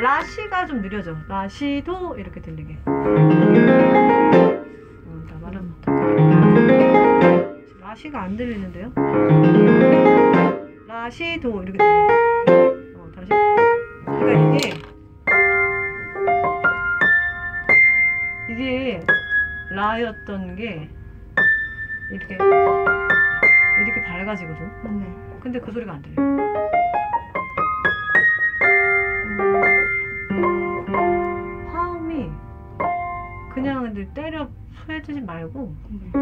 라시가 좀 느려져. 라시도 이렇게 들리게. 어, 나 말은 더 크게. 라시가 안 들리는데요? 라시도 이렇게 들리게. 어, 다시. 그러니까 이게 이게 라였던 게 이렇게 이렇게 밝아지거든. 네. 근데 그 소리가 안 들려. 화 근데 때려 소해주지 말고 네.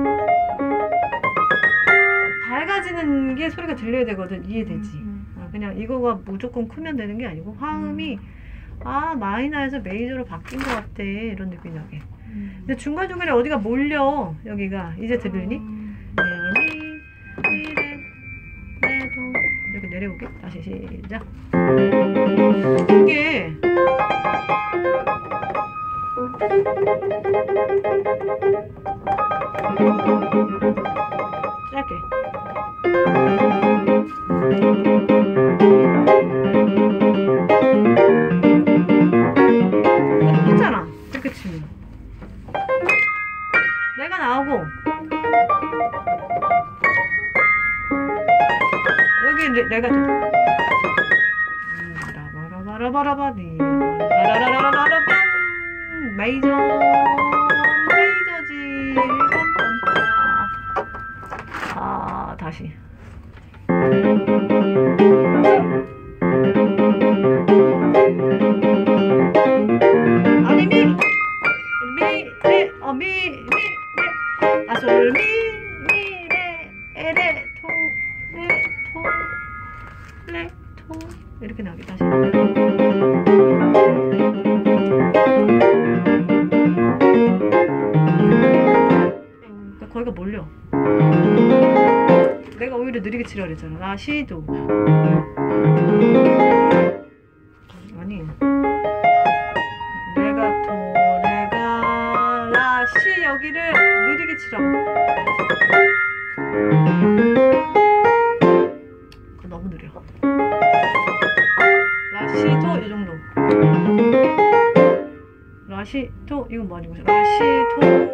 밝아지는 게 소리가 들려야 되거든. 이해되지? 음. 아, 그냥 이거가 무조건 크면 되는 게 아니고 화음이 아 마이너에서 메이저로 바뀐 것 같아 이런 느낌이 나게. 음. 근데 중간 중간에 어디가 몰려 여기가 이제 들리니? 음. 레미 미레 레도 이렇게 내려오게 다시 시작. 이게 짧게. 똑같잖아. 이렇게 치면. 내가 나오고 여기 내, 내가 좀 음, 라바라바라바라바디 라라라라라라밤 메이저 메이저지 빰빰빰. 아 다시 아니 미 미, 레, 어, 미, 미, 레, 아, 솔, 미, 미, 레, 에, 레, 토, 레, 토, 레, 토. 이렇게 나오게 다시. 거기가 몰려. 내가 오히려 느리게 치려 그랬잖아. 나 시도. 아니. 레가 토 레가 라시 여기를 느리게 치라고 너무 느려 라시도 이 정도 라시 도 이건 뭐 아니고 라시도 어, 도